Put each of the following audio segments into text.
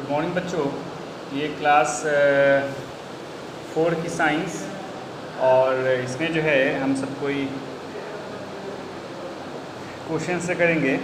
Good morning बच्चों। ये class four की साइंस और इसमें जो है, हम सब कोई क्वेश्चन से करेंगे।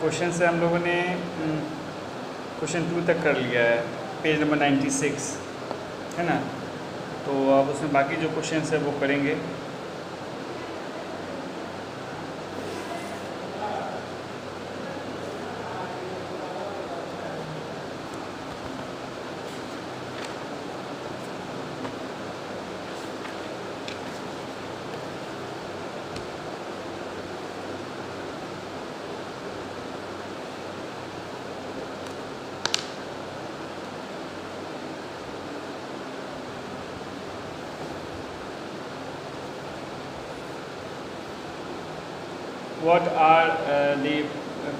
क्वेश्चन से हम लोगों ने क्वेश्चन टू तक कर लिया है। पेज नंबर नाइन्टी सिक्स है ना? तो अब उसमें बाकी जो क्वेश्चन है, वो करेंगे। What are uh, the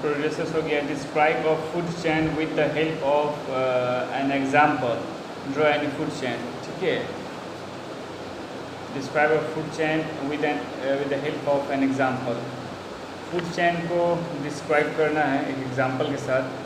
processes of गया describe a food chain with the help of uh, an example draw any food chain है describe a food chain with an uh, with the help of an example food chain को describe करना है एक example के साथ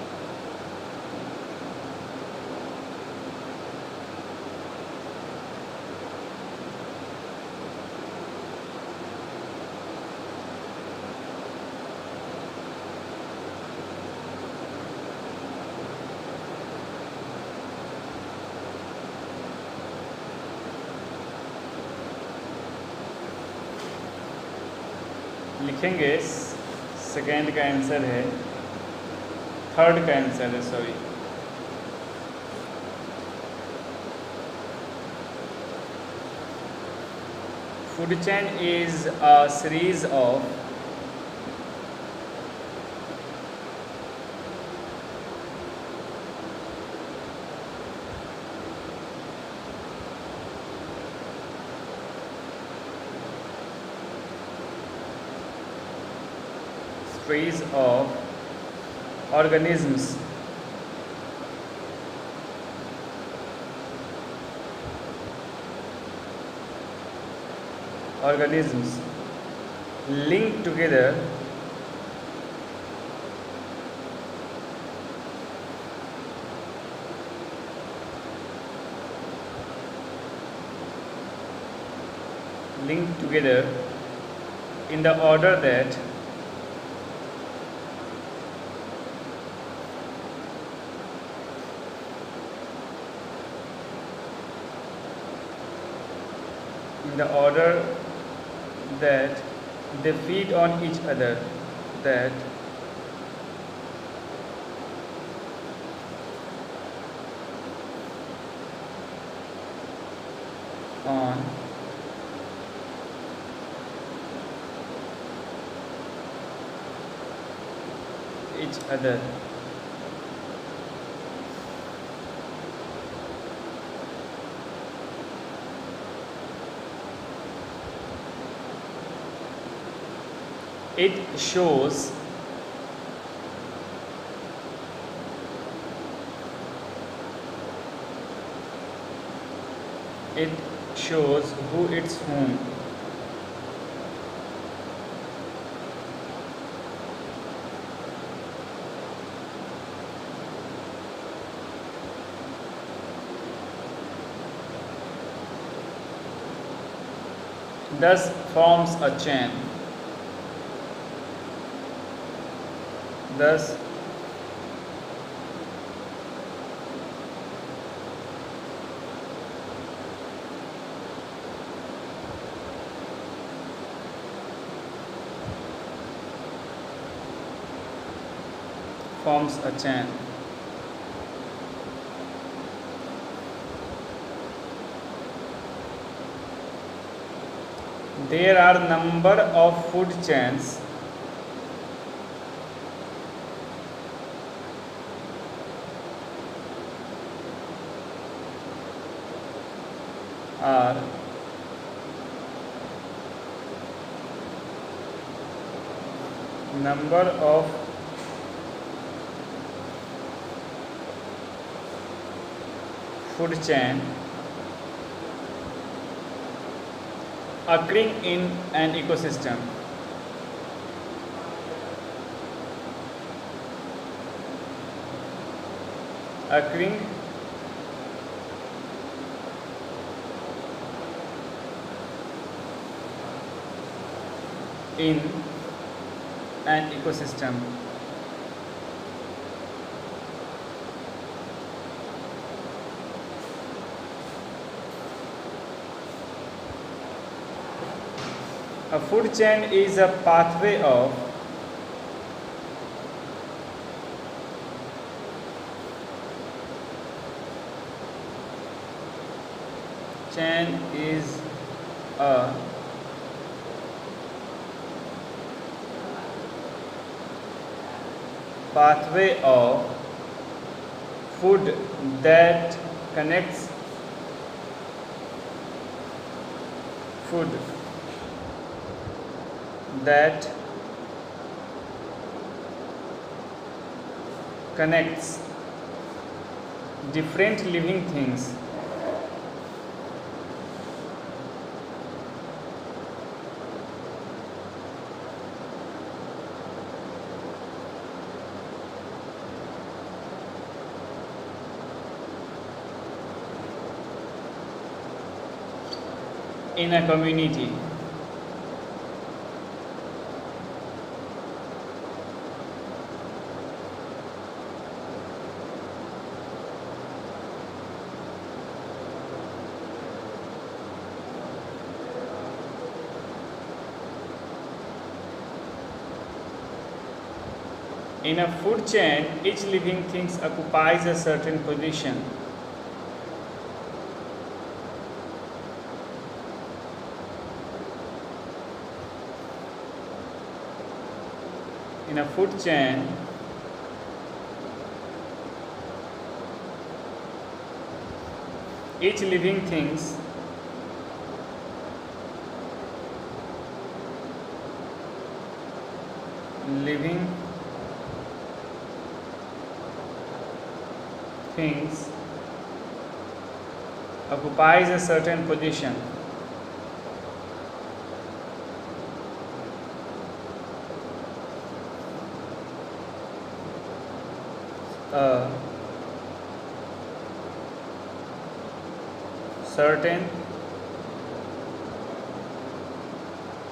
लिखेंगे second का answer है थर्ड का आंसर है sorry food chain is a series of series of organisms. Organisms linked together linked together in the order that in the order that they feed on each other that on each other it shows it shows who it's whom. Thus forms a chain thus forms a chain there are number of food chains are number of food chain occurring in an ecosystem occurring in an ecosystem. A food chain is a pathway of chain is a pathway of food that connects food that connects different living things in a community. In a food chain, each living thing occupies a certain position. In a food chain, each living things living things occupies a certain position. A certain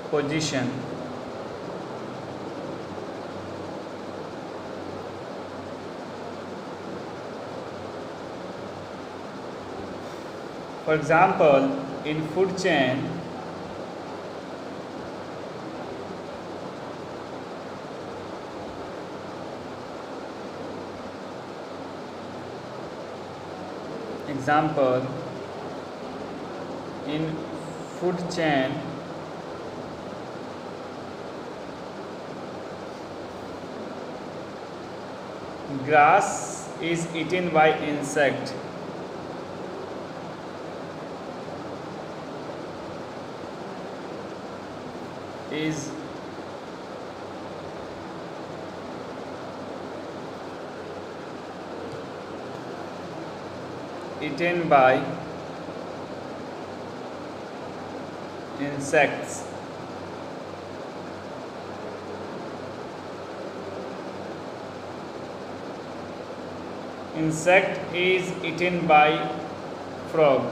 position. For example, in food chain, example, in food chain, grass is eaten by insect. Is eaten by insects. Insect is eaten by frog.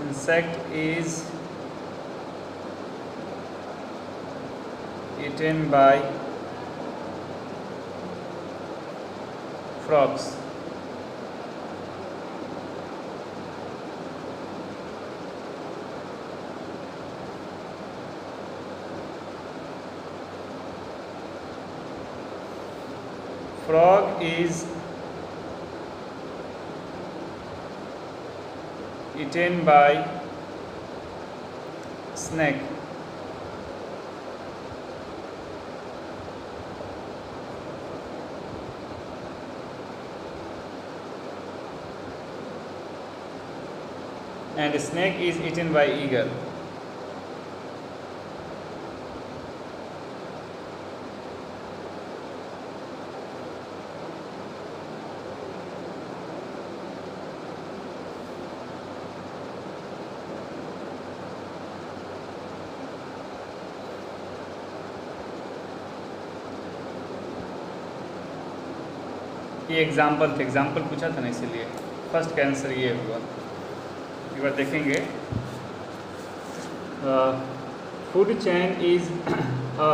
Insect is eaten by frogs. Frog is eaten by snake and snake is eaten by eagle. ये example थे example पूछा था ना इसीलिए। First का answer ये हुआ। You are देखेंगे। Food chain is a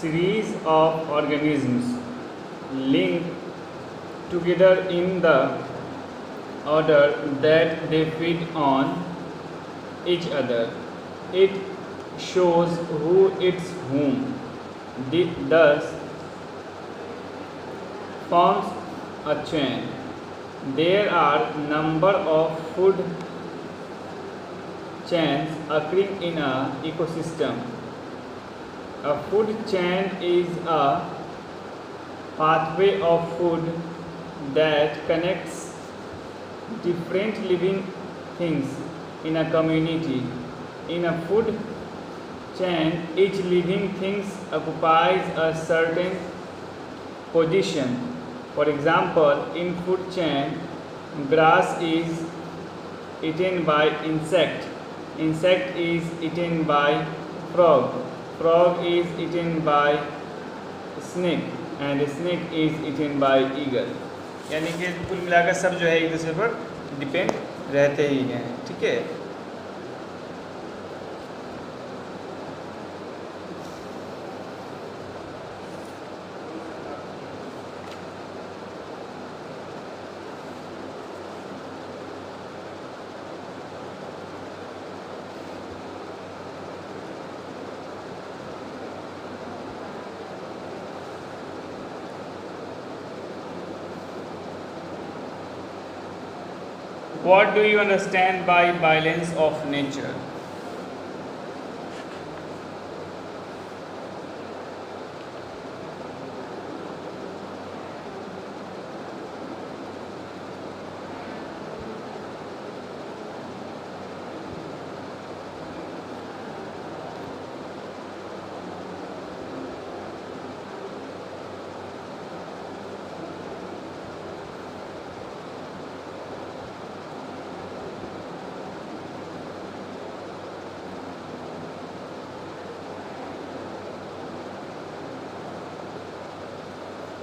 series of organism link together in the order that they feed on each other it shows who its home thus forms a chain there are number of food chains occurring in an ecosystem. A food chain is a pathway of food that connects different living things in a community. In a food chain, each living thing occupies a certain position. For example, in food chain, grass is eaten by insect. Insect is eaten by frog. Frog is eaten by snake and snake is eaten by eagle. यानी कि कुल मिलाकर सब जो है एक दूसरे पर डिपेंड रहते ही हैं ठीक है What do you understand by balance of nature?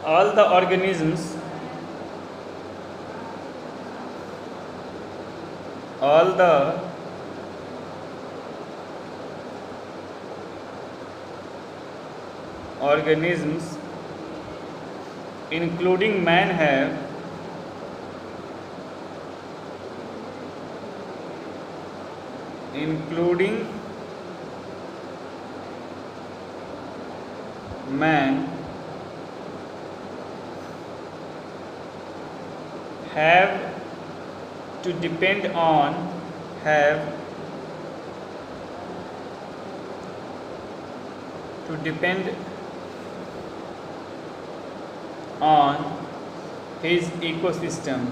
All the organisms all the organisms including man have including man have to depend on have to depend on his ecosystem.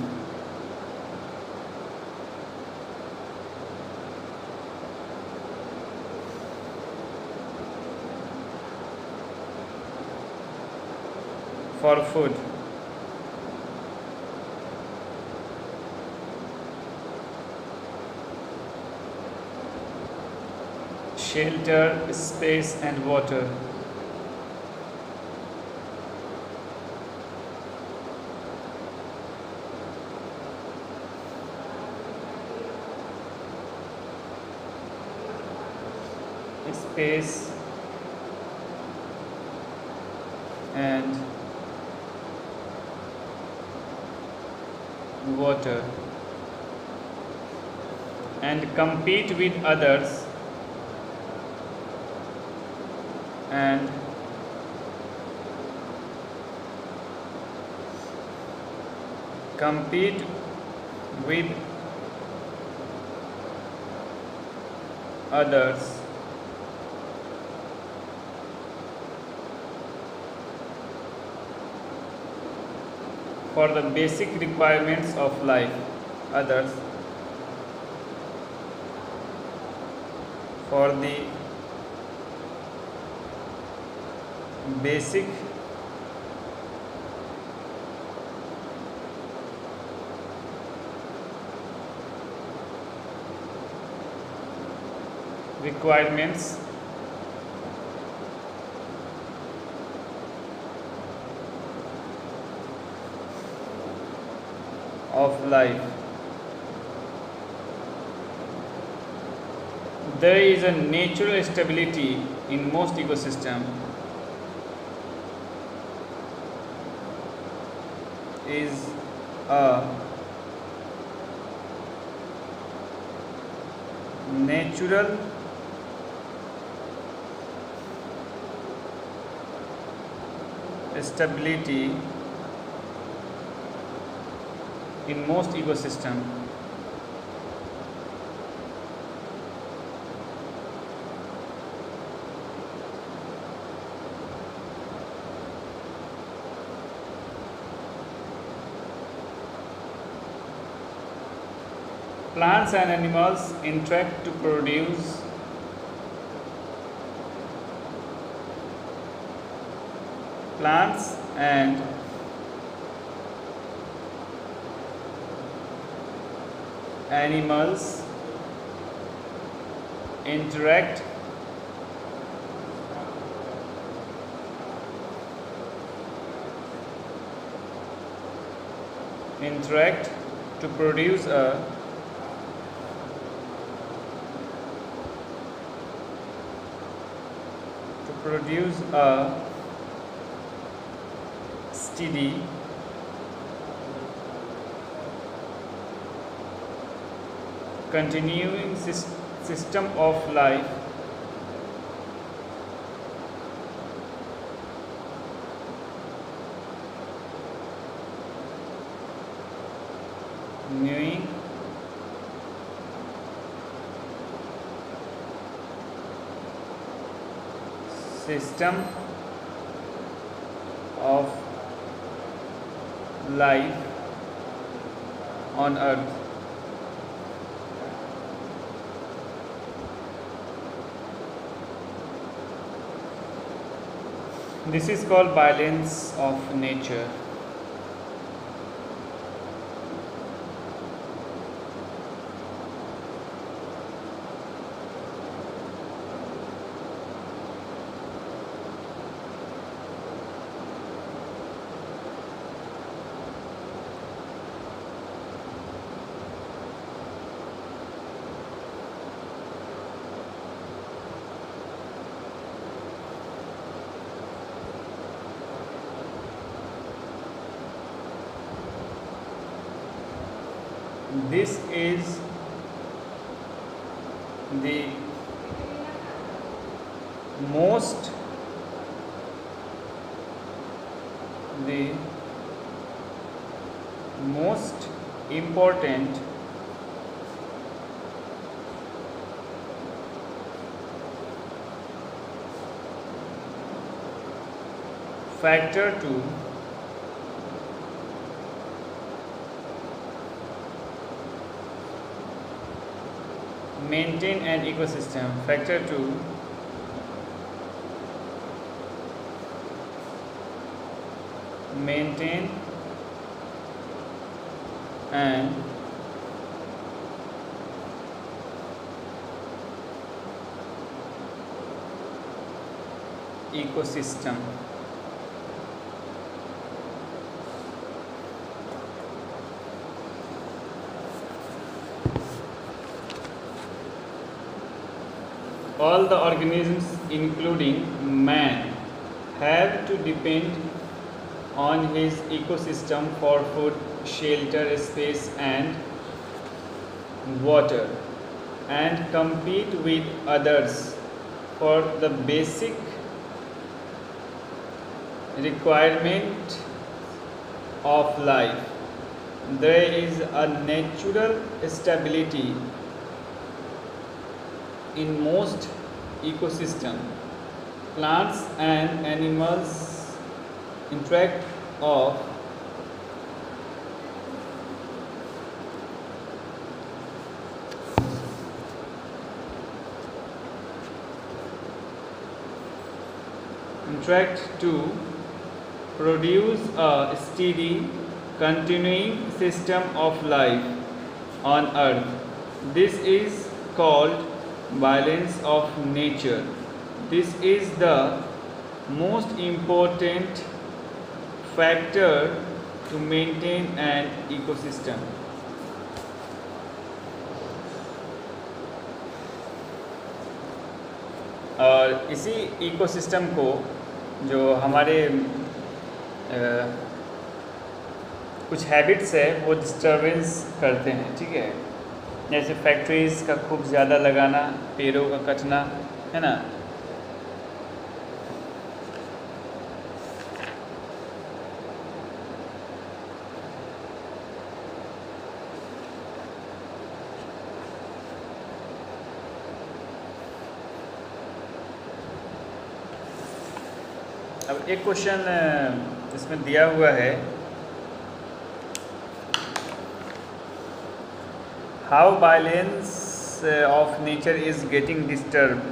For food shelter, space and water. Space. And water. And compete with others and compete with others. For the basic requirements of life others. For the basic. Requirements. Of life. There is a natural stability in most ecosystem is a natural. Stability in most ecosystem plants and animals interact to produce plants and animals interact interact to produce a to produce a steady continuing sys- system of life system of life on earth. This is called balance of nature this is the most the most important factor to maintain an ecosystem. Factor 2 maintain and ecosystem. All the organisms including man have to depend on his ecosystem for food shelter space and water and compete with others for the basic requirement of life. There is a natural stability in most ecosystem. Plants and animals interact of interact to produce a steady continuing system of life on earth. This is called balance of nature. This is the most important factor to maintain an ecosystem. और इसी ecosystem को जो हमारे आ, कुछ habits है वो disturbance करते हैं ठीक है जैसे फैक्ट्रीज़ का खूब ज़्यादा लगाना पेड़ों का कटना है ना एक क्वेश्चन इसमें दिया हुआ है। How balance of nature is getting disturb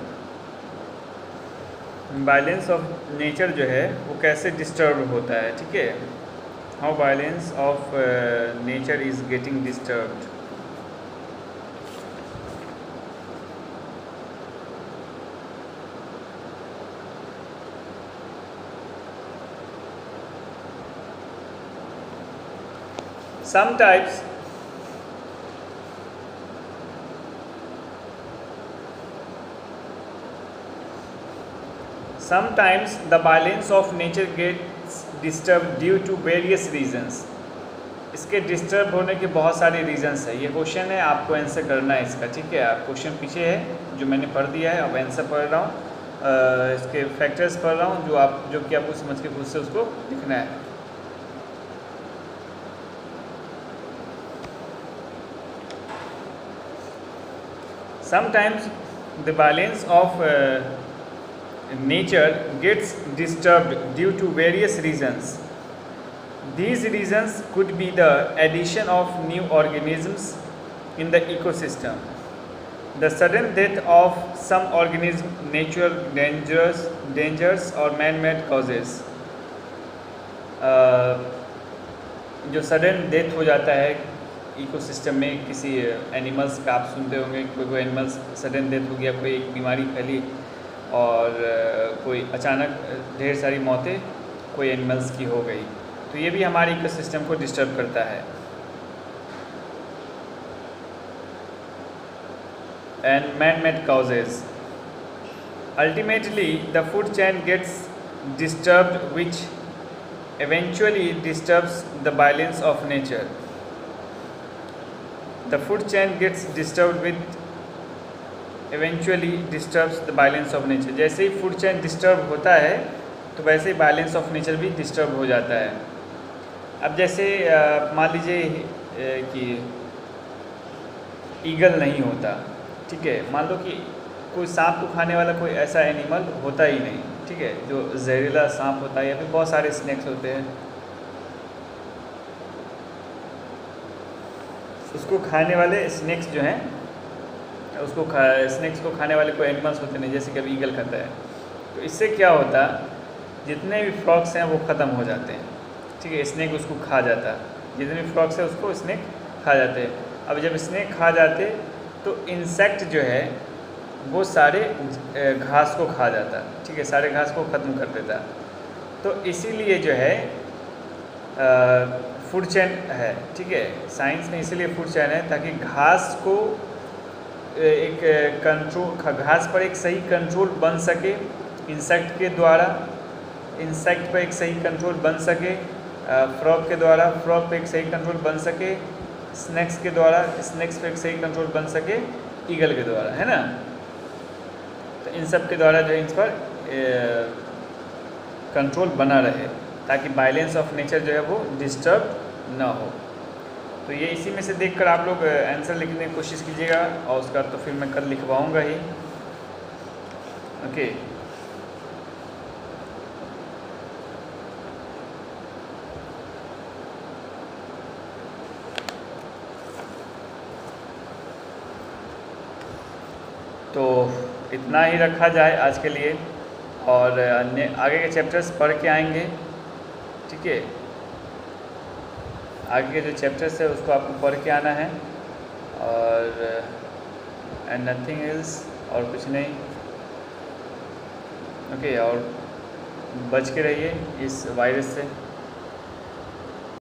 balance of nature जो है, वो कैसे डिस्टर्ब होता है? ठीक है? How balance of nature is getting disturbed sometimes sometimes the balance of nature gets disturbed due to various reasons. इसके डिस्टर्ब होने के बहुत सारे रीजंस है। ये क्वेश्चन है, आपको आंसर करना है इसका, ठीक है? आप क्वेश्चन पीछे है, जो मैंने पढ़ दिया है, अब आंसर पढ़ रहा हूँ। इसके फैक्टर्स पढ़ रहा हूँ, जो आप, जो कि आपको समझ के खुद से उसको लिखना है। Sometimes the balance of uh, nature gets disturbed due to various reasons. These reasons could be the addition of new organisms in the ecosystem, the sudden death of some organism, natural dangers, dangers or man-made causes. Uh, जो sudden death हो जाता है ecosystem में किसी animals का आप सुनते होंगे, कोई कोई एनिमल्स सडन डेथ हो गया, कोई एक बीमारी फैली और कोई अचानक ढेर सारी मौतें कोई एनिमल्स की हो गई। तो ये भी हमारे इकोसिस्टम को डिस्टर्ब करता है। And man made causes ultimately the food chain gets disturbed which eventually disturbs the balance of nature. The food chain gets disturbed with, eventually disturbs the balance of nature. जैसे ही food chain disturb होता है तो वैसे ही balance of nature भी disturb हो जाता है। अब जैसे मान लीजिए कि ईगल नहीं होता, ठीक है? मान लो कि कोई सांप को खाने वाला कोई ऐसा एनिमल होता ही नहीं, ठीक है? जो जहरीला सांप होता है या फिर बहुत सारे स्नैक्स होते हैं। उसको खाने वाले स्नैक्स जो हैं, उसको स्नैक्स को खाने वाले कोई एनिमल्स होते नहीं, जैसे कि अभी ईगल खाता है। तो इससे क्या होता, जितने भी फ्रॉक्स हैं वो ख़त्म हो जाते हैं। ठीक है स्नैक उसको खा जाता। जितने भी फ्रॉक्स हैं उसको स्नैक खा जाते हैं। अब जब स्नैक खा जाते तो इंसेक्ट जो है, वो सारे घास को खा जाता। ठीक है, सारे घास को ख़त्म कर देता। तो इसीलिए जो है फ़ूड चैन है, ठीक है? साइंस में इसीलिए फ़ूड चैन है ताकि घास को एक कंट्रोल घास पर एक सही कंट्रोल बन सके इंसेक्ट के द्वारा इंसेक्ट पर एक सही कंट्रोल बन सके फ्रॉक के द्वारा फ्रॉक पर एक सही कंट्रोल बन सके स्नैक्स के द्वारा स्नैक्स पर एक सही कंट्रोल बन सके ईगल के द्वारा, है ना? तो इन सब के द्वारा जो है इस पर कंट्रोल बना रहे। ताकि बैलेंस ऑफ़ नेचर जो है वो डिस्टर्ब ना हो। तो ये इसी में से देखकर आप लोग आंसर लिखने की कोशिश कीजिएगा और उसका तो फिर मैं कल लिखवाऊँगा ही। ओके तो इतना ही रखा जाए आज के लिए और अन्य आगे के चैप्टर्स पढ़ के आएँगे। ठीक है? आगे के जो चैप्टर्स है उसको आपको पढ़ के आना है। और एंड नथिंग एल्स और कुछ नहीं। ओके okay, और बच के रहिए इस वायरस से।